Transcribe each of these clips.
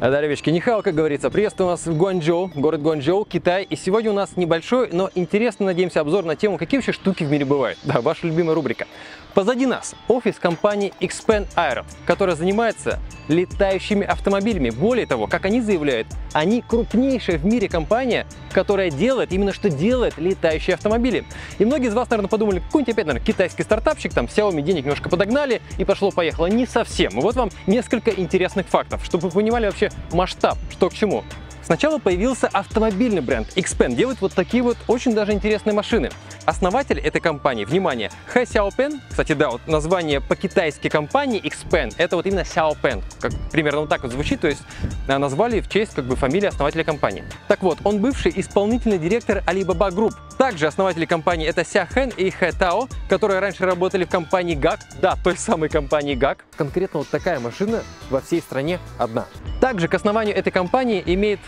Да, ребятки, Нихао, как говорится, приветствую вас в Гуанчжоу, город Гуанчжоу, Китай. И сегодня у нас небольшой, но интересный, надеемся, обзор на тему, какие вообще штуки в мире бывают. Да, ваша любимая рубрика. Позади нас офис компании Expand Aero, которая занимается летающими автомобилями. Более того, как они заявляют, они крупнейшая в мире компания, которая делает, именно что делает летающие автомобили. И многие из вас, наверное, подумали, какой-нибудь опять, наверное, китайский стартапчик, там Xiaomi денег немножко подогнали и пошло-поехало. Не совсем. И вот вам несколько интересных фактов, чтобы вы понимали вообще масштаб, что к чему. Сначала появился автомобильный бренд Xpen, делает вот такие вот очень даже интересные машины. Основатель этой компании, внимание, Хэ Сяопен, кстати, да, вот название по-китайски компании Xpen, это вот именно Сяопен, как примерно вот так вот звучит, то есть а, назвали в честь как бы фамилии основателя компании. Так вот, он бывший исполнительный директор Alibaba Group. Также основатели компании это Ся Хэн и Хэ Тао, которые раньше работали в компании GAC, да, той самой компании GAC. Конкретно вот такая машина во всей стране одна. Также к основанию этой компании имеет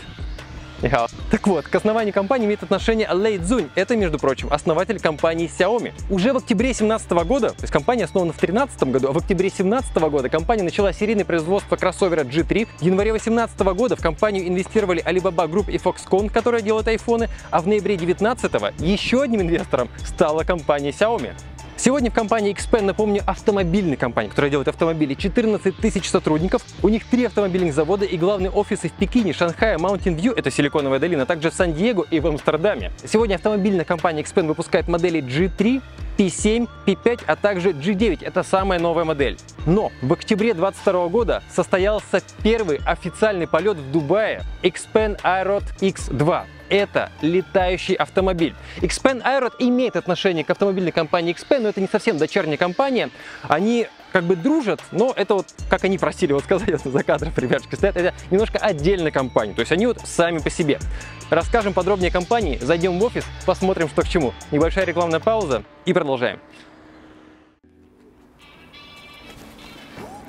Так вот, к основанию компании имеет отношение Лэй Цзунь. Это, между прочим, основатель компании Xiaomi. Уже в октябре 2017 года, то есть компания основана в 2013 году, а в октябре 2017 года компания начала серийное производство кроссовера G3. В январе 2018 года в компанию инвестировали Alibaba Group и Foxconn, которая делает айфоны, а в ноябре 2019 еще одним инвестором стала компания Xiaomi. Сегодня в компании Xpen, напомню, автомобильной компании, которая делает автомобили, 14 тысяч сотрудников. У них три автомобильных завода и главные офисы в Пекине, Шанхае, Mountain View, это Силиконовая долина, а также в Сан-Диего и в Амстердаме. Сегодня автомобильная компания Xpen выпускает модели G3, P7, P5, а также G9. Это самая новая модель. Но в октябре 2022 года состоялся первый официальный полет в Дубае Xpen Aerot X2 это летающий автомобиль. Xpen Aerot имеет отношение к автомобильной компании Xpen, но это не совсем дочерняя компания. Они как бы дружат, но это вот, как они просили вот сказать, если за кадром ребятушки стоят, это немножко отдельная компания, то есть они вот сами по себе. Расскажем подробнее о компании, зайдем в офис, посмотрим, что к чему. Небольшая рекламная пауза и продолжаем.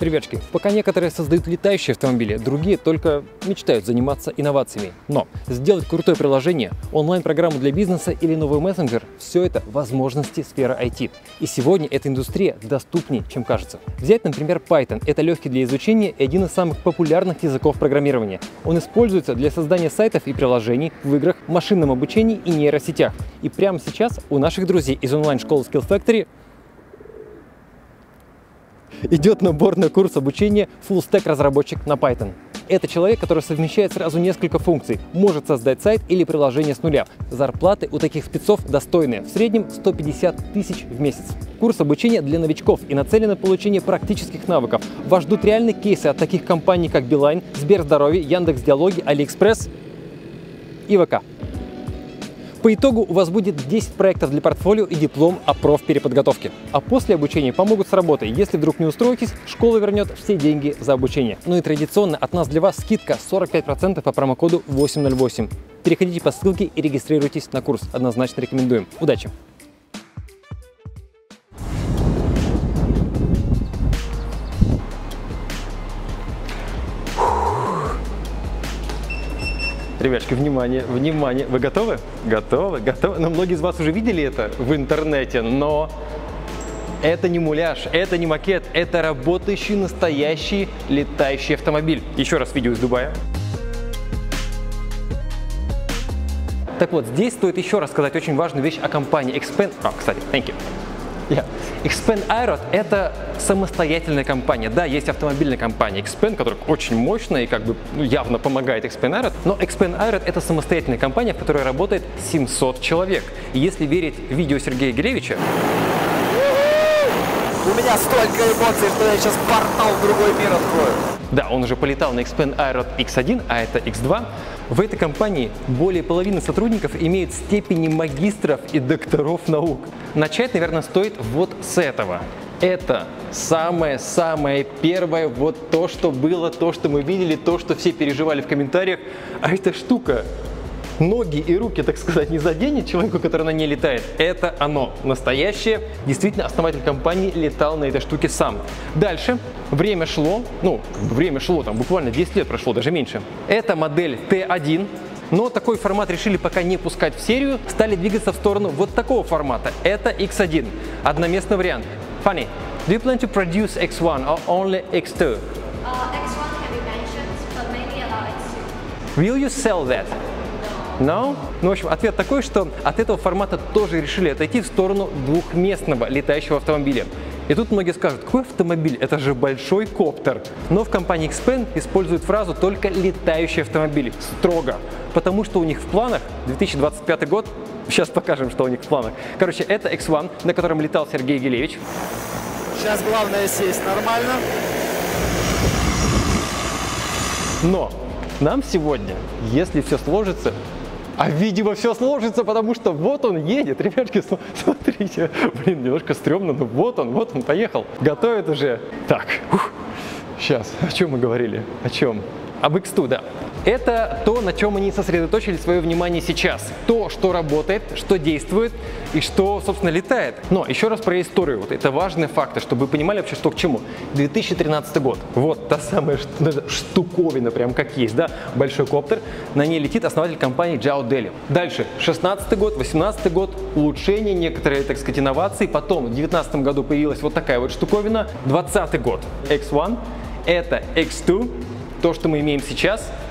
Ребятки, пока некоторые создают летающие автомобили, другие только мечтают заниматься инновациями. Но сделать крутое приложение, онлайн-программу для бизнеса или новый мессенджер – все это возможности сферы IT. И сегодня эта индустрия доступнее, чем кажется. Взять, например, Python. Это легкий для изучения и один из самых популярных языков программирования. Он используется для создания сайтов и приложений в играх, машинном обучении и нейросетях. И прямо сейчас у наших друзей из онлайн-школы Skill Factory идет набор на курс обучения Full Stack разработчик на Python. Это человек, который совмещает сразу несколько функций, может создать сайт или приложение с нуля. Зарплаты у таких спецов достойные, в среднем 150 тысяч в месяц. Курс обучения для новичков и нацелен на получение практических навыков. Вас ждут реальные кейсы от таких компаний, как Билайн, Сберздоровье, Яндекс.Диалоги, Алиэкспресс и ВК. По итогу у вас будет 10 проектов для портфолио и диплом о профпереподготовке. А после обучения помогут с работой. Если вдруг не устроитесь, школа вернет все деньги за обучение. Ну и традиционно от нас для вас скидка 45% по промокоду 808. Переходите по ссылке и регистрируйтесь на курс. Однозначно рекомендуем. Удачи! Ребятки, внимание, внимание. Вы готовы? Готовы, готовы. Но ну, многие из вас уже видели это в интернете, но это не муляж, это не макет, это работающий настоящий летающий автомобиль. Еще раз видео из Дубая. Так вот, здесь стоит еще раз сказать очень важную вещь о компании Expand. А, кстати, thank you. Yeah. Xpen Aerot – это самостоятельная компания. Да, есть автомобильная компания Xpen, которая очень мощная и как бы ну, явно помогает Xpen Aerot, но Xpen Aerot – это самостоятельная компания, в которой работает 700 человек. И если верить видео Сергея Гелевича, у меня столько эмоций, что я сейчас портал в другой мир открою. Да, он уже полетал на Xpen Aerot X1, а это X2. В этой компании более половины сотрудников имеют степени магистров и докторов наук. Начать, наверное, стоит вот с этого. Это самое-самое первое, вот то, что было, то, что мы видели, то, что все переживали в комментариях. А эта штука ноги и руки, так сказать, не заденет человеку, который на ней летает, это оно. Настоящее. Действительно, основатель компании летал на этой штуке сам. Дальше время шло, ну, время шло, там буквально 10 лет прошло, даже меньше. Это модель T1, но такой формат решили пока не пускать в серию, стали двигаться в сторону вот такого формата. Это X1, одноместный вариант. Funny, do you plan to produce X1 or only X2? Uh, X1 can be mentioned, but mainly a lot Will you sell that? No? Ну, в общем, ответ такой, что от этого формата тоже решили отойти в сторону двухместного летающего автомобиля. И тут многие скажут, какой автомобиль? Это же большой коптер. Но в компании Xpen используют фразу только летающий автомобиль. Строго. Потому что у них в планах 2025 год Сейчас покажем, что у них в планах. Короче, это X1, на котором летал Сергей Гелевич. Сейчас главное сесть нормально. Но нам сегодня, если все сложится, а видимо все сложится, потому что вот он едет. Ребятки, смотрите. Блин, немножко стрёмно, но вот он, вот он, поехал. Готовит уже. Так, ух. сейчас, о чем мы говорили? О чем? Об X2, да. Это то, на чем они сосредоточили свое внимание сейчас. То, что работает, что действует и что, собственно, летает. Но еще раз про историю. Вот это важные факты, чтобы вы понимали вообще, что к чему. 2013 год. Вот та самая штуковина, прям как есть, да, большой коптер. На ней летит основатель компании Джао Дели. Дальше, 16 год, 18 год, улучшения, некоторые, так сказать, инновации. Потом, в 19 году появилась вот такая вот штуковина. 20 год, X1. Это X2, то, что мы имеем сейчас –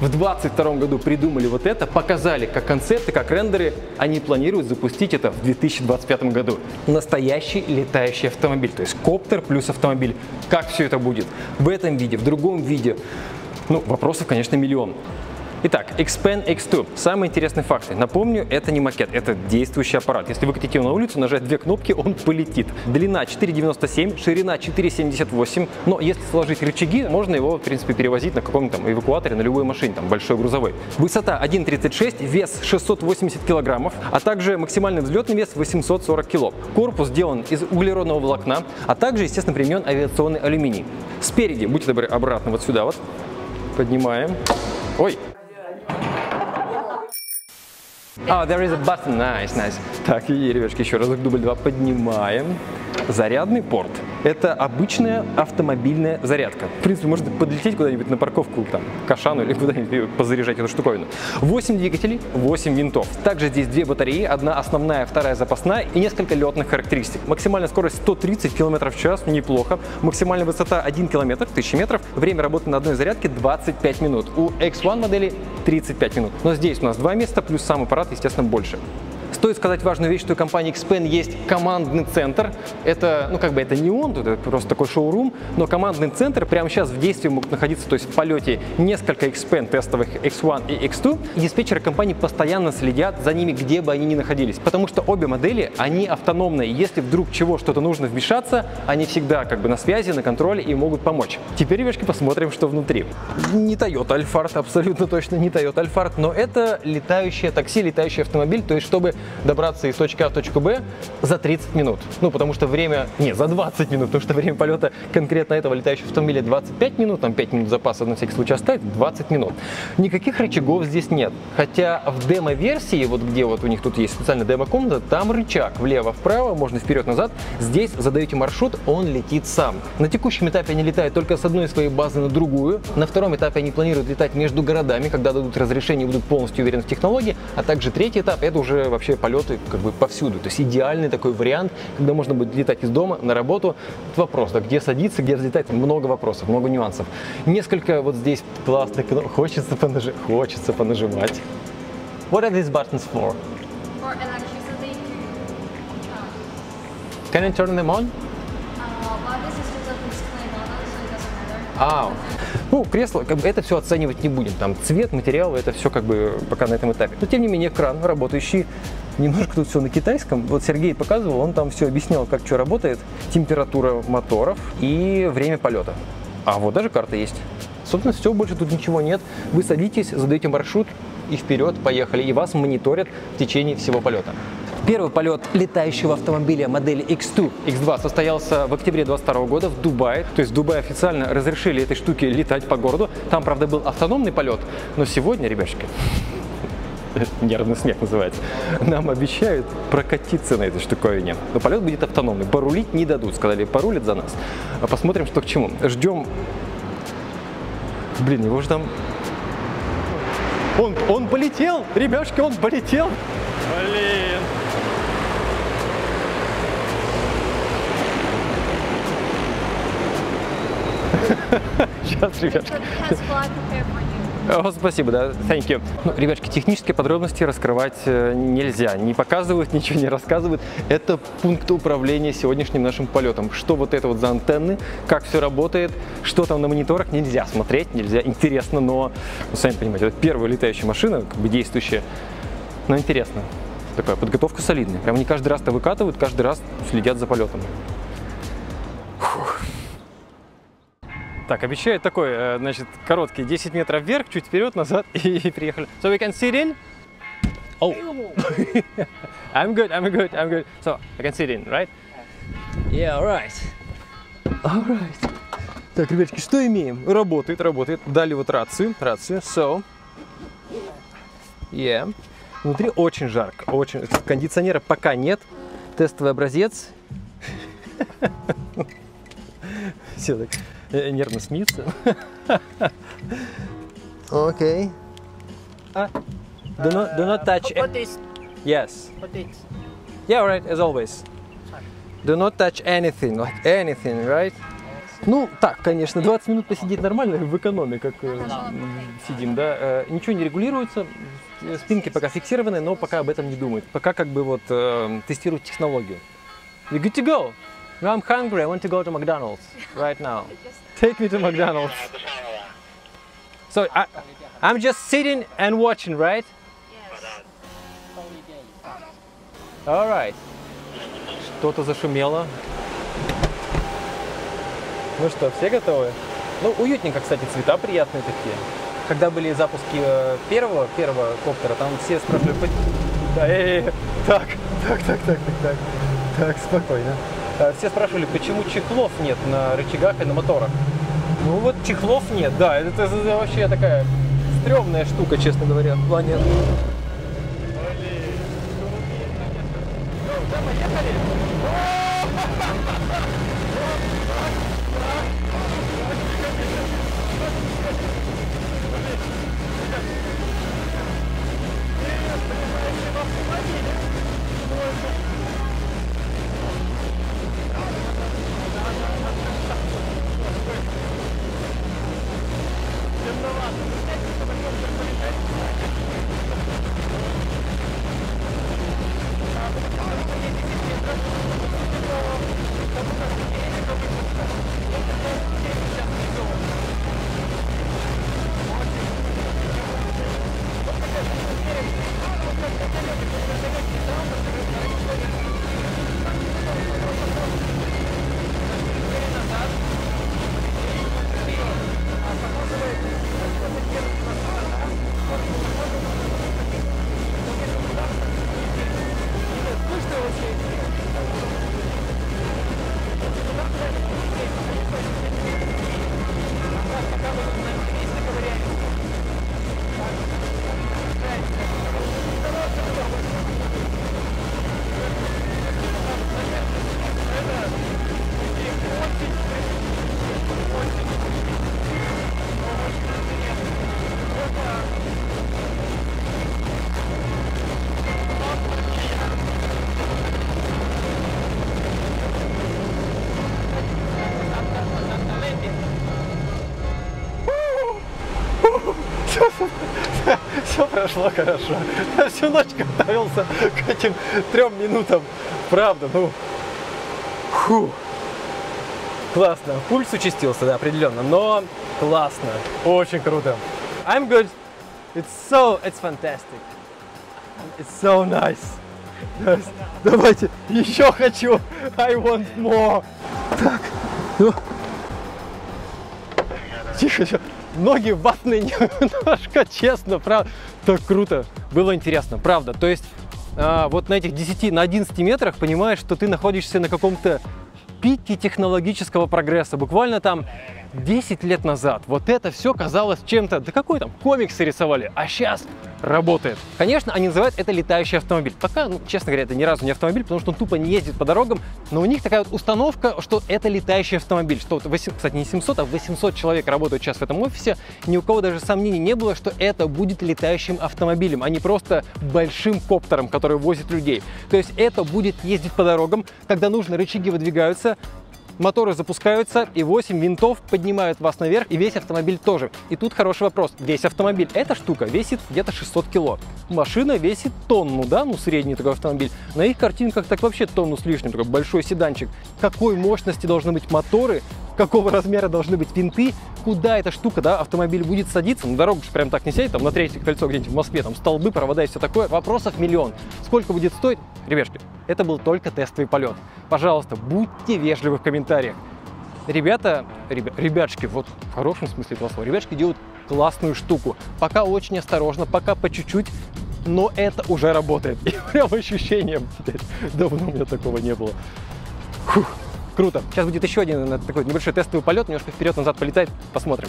в 2022 году придумали вот это, показали как концепты, как рендеры. Они планируют запустить это в 2025 году. Настоящий летающий автомобиль, то есть коптер плюс автомобиль. Как все это будет? В этом виде, в другом виде? Ну, вопросов, конечно, миллион. Итак, Xpen X2. Самые интересные факты. Напомню, это не макет, это действующий аппарат. Если выкатить его на улицу, нажать две кнопки, он полетит. Длина 4,97, ширина 4,78. Но если сложить рычаги, можно его, в принципе, перевозить на каком-то там эвакуаторе, на любой машине, там большой грузовой. Высота 1,36, вес 680 килограммов, а также максимальный взлетный вес 840 кило. Корпус сделан из углеродного волокна, а также, естественно, применен авиационный алюминий. Спереди, будьте добры, обратно вот сюда вот. Поднимаем. Ой, Oh, there is a button. Nice, nice. Так, и, ребятки, еще разок дубль 2 поднимаем. Зарядный порт. Это обычная автомобильная зарядка. В принципе, можно подлететь куда-нибудь на парковку, там, к Ашану или куда-нибудь позаряжать эту штуковину. 8 двигателей, 8 винтов. Также здесь две батареи, одна основная, вторая запасная и несколько летных характеристик. Максимальная скорость 130 км в час, неплохо. Максимальная высота 1 км, 1000 метров. Время работы на одной зарядке 25 минут. У X1 модели 35 минут. Но здесь у нас два места, плюс сам аппарат, естественно, больше. Стоит сказать важную вещь, что у компании Xpen есть командный центр. Это, ну как бы это не он, это просто такой шоурум, но командный центр прямо сейчас в действии могут находиться, то есть в полете несколько Xpen тестовых X1 и X2. И диспетчеры компании постоянно следят за ними, где бы они ни находились. Потому что обе модели, они автономные. Если вдруг чего что-то нужно вмешаться, они всегда как бы на связи, на контроле и могут помочь. Теперь, ребятки, посмотрим, что внутри. Не Toyota Alphard, абсолютно точно не Toyota Alphard, но это летающее такси, летающий автомобиль, то есть чтобы добраться из точки А в точку Б за 30 минут. Ну, потому что время... Не, за 20 минут, потому что время полета конкретно этого летающего автомобиля 25 минут, там 5 минут запаса на всякий случай оставить, 20 минут. Никаких рычагов здесь нет. Хотя в демо-версии, вот где вот у них тут есть специальная демо-комната, там рычаг влево-вправо, можно вперед-назад. Здесь задаете маршрут, он летит сам. На текущем этапе они летают только с одной своей базы на другую. На втором этапе они планируют летать между городами, когда дадут разрешение и будут полностью уверены в технологии. А также третий этап, это уже вообще полеты как бы повсюду. То есть идеальный такой вариант, когда можно будет летать из дома на работу. Вопрос, да, где садиться, где взлетать, много вопросов, много нюансов. Несколько вот здесь классных кнопок. Хочется, понажи... Хочется понажимать. What are these buttons for? For electricity to charge. Can I turn them on? А, ну, кресло, как бы это все оценивать не будем. Там цвет, материал, это все как бы пока на этом этапе. Но тем не менее, экран работающий. Немножко тут все на китайском. Вот Сергей показывал, он там все объяснял, как что работает. Температура моторов и время полета. А вот даже карта есть. Собственно, все, больше тут ничего нет. Вы садитесь, задаете маршрут и вперед, поехали. И вас мониторят в течение всего полета. Первый полет летающего автомобиля модели X2, X2 состоялся в октябре 2022 года в Дубае. То есть в Дубае официально разрешили этой штуке летать по городу. Там, правда, был автономный полет. Но сегодня, ребяшки, нервный смех называется, нам обещают прокатиться на этой штуковине. Но полет будет автономный. Порулить не дадут. Сказали, порулят за нас. А Посмотрим, что к чему. Ждем... Блин, его же там... Он, он полетел! Ребяшки, он полетел! Блин! Сейчас, ребятки. You. О, спасибо, да, thank you. Ну, ребятки, технические подробности раскрывать э, нельзя. Не показывают, ничего не рассказывают. Это пункт управления сегодняшним нашим полетом. Что вот это вот за антенны, как все работает, что там на мониторах, нельзя смотреть, нельзя, интересно, но, вы сами понимаете, это первая летающая машина, как бы действующая, но интересно. Такая подготовка солидная. Прям не каждый раз-то выкатывают, каждый раз следят за полетом. Так, обещаю такой, э, значит, короткий 10 метров вверх, чуть вперед, назад и приехали. So we can sit in? Oh. I'm good, I'm good, I'm good. So, I can sit in, right? Yeah, alright. Alright. Так, ребятки, что имеем? Работает, работает. Дали вот рацию, рацию. So. Yeah. Внутри очень жарко, очень. Кондиционера пока нет. Тестовый образец. Все так нервно смеются. Окей. А, Do not, do not touch. Put this, Yes. put it. Yeah, right, as always. Do not touch anything, like anything, right? Ну, так, конечно, 20 минут посидеть нормально, в экономе, как э, сидим, да. Э, ничего не регулируется, э, спинки пока фиксированы, но пока об этом не думают. Пока как бы вот э, тестируют технологию. You good to go? No, I'm hungry, I want to go to McDonald's right now. Take me to McDonald's. So, I, I'm just sitting and watching, right? Alright. Что-то зашумело. Ну что, все готовы? Ну, уютненько, кстати, цвета приятные такие. Когда были запуски э, первого, первого коптера, там все спрашивали, «По- да, эй, эй, так, так, так, так, так, так, так, спокойно. Э, Все спрашивали, почему чехлов нет на рычагах и на моторах. Ну вот чехлов нет, да, это, это вообще такая стрёмная штука, честно говоря, в плане Good luck. Все прошло хорошо. Я всю ночь готовился к этим трем минутам. Правда, ну. Фу. Классно. Пульс участился, да, определенно. Но классно. Очень круто. I'm good. It's so, it's fantastic. It's so nice. Nice. Давайте, еще хочу. I want more. Так, ну. Тихо, тихо. Ноги ватные немножко, честно, правда. Так круто. Было интересно, правда. То есть а, вот на этих 10, на 11 метрах понимаешь, что ты находишься на каком-то пике технологического прогресса. Буквально там 10 лет назад вот это все казалось чем-то, да какой там, комиксы рисовали, а сейчас работает. Конечно, они называют это летающий автомобиль. Пока, ну, честно говоря, это ни разу не автомобиль, потому что он тупо не ездит по дорогам, но у них такая вот установка, что это летающий автомобиль. Что, вот 8, кстати, не 700, а 800 человек работают сейчас в этом офисе. Ни у кого даже сомнений не было, что это будет летающим автомобилем, а не просто большим коптером, который возит людей. То есть это будет ездить по дорогам, когда нужно, рычаги выдвигаются, моторы запускаются, и 8 винтов поднимают вас наверх, и весь автомобиль тоже. И тут хороший вопрос. Весь автомобиль, эта штука весит где-то 600 кило. Машина весит тонну, да, ну средний такой автомобиль. На их картинках так вообще тонну с лишним, такой большой седанчик. Какой мощности должны быть моторы, какого размера должны быть винты, куда эта штука, да, автомобиль будет садиться, на дорогу же прям так не сядет, там на третье кольцо где-нибудь в Москве, там столбы, провода и все такое, вопросов миллион. Сколько будет стоить? Ребятки, это был только тестовый полет. Пожалуйста, будьте вежливы в комментариях. Ребята, ребя, ребятушки, вот в хорошем смысле этого слова, ребятушки делают классную штуку. Пока очень осторожно, пока по чуть-чуть, но это уже работает. И прям ощущение, блядь, давно у меня такого не было. Фух. Круто. Сейчас будет еще один э, такой небольшой тестовый полет, немножко вперед-назад полетает, посмотрим.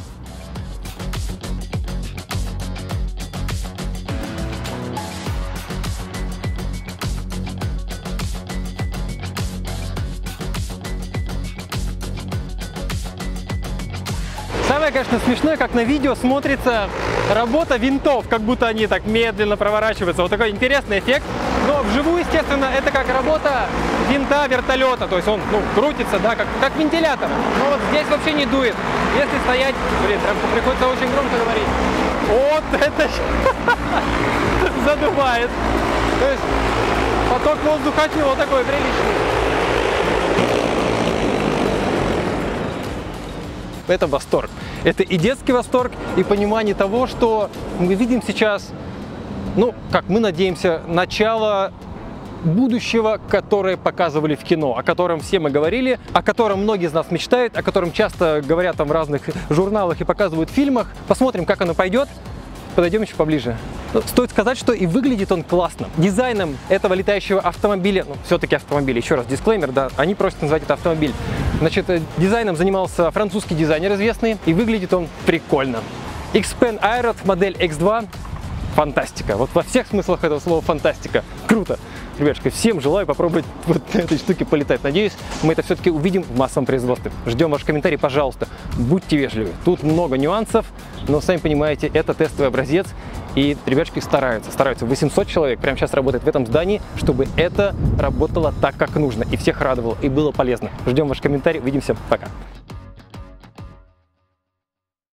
Самое, конечно, смешное, как на видео смотрится работа винтов, как будто они так медленно проворачиваются. Вот такой интересный эффект. Естественно, это как работа винта вертолета. То есть он ну, крутится, да, как, как вентилятор. Но вот здесь вообще не дует. Если стоять, блин, прям приходится очень громко говорить. Вот это задувает. То есть поток воздуха от него такой приличный. это восторг. Это и детский восторг, и понимание того, что мы видим сейчас, ну, как мы надеемся, начало будущего, которое показывали в кино, о котором все мы говорили, о котором многие из нас мечтают, о котором часто говорят там в разных журналах и показывают в фильмах. Посмотрим, как оно пойдет. Подойдем еще поближе. Ну, стоит сказать, что и выглядит он классно. Дизайном этого летающего автомобиля, ну, все-таки автомобиль, еще раз, дисклеймер, да, они просят назвать это автомобиль. Значит, э, дизайном занимался французский дизайнер известный, и выглядит он прикольно. Xpen Aerot модель X2 фантастика. Вот во всех смыслах этого слова фантастика. Круто. Ребятушки, всем желаю попробовать вот на этой штуке полетать. Надеюсь, мы это все-таки увидим в массовом производстве. Ждем ваши комментарии, пожалуйста. Будьте вежливы. Тут много нюансов, но сами понимаете, это тестовый образец. И ребятушки стараются, стараются. 800 человек прямо сейчас работает в этом здании, чтобы это работало так, как нужно. И всех радовало, и было полезно. Ждем ваши комментарии. Увидимся. Пока.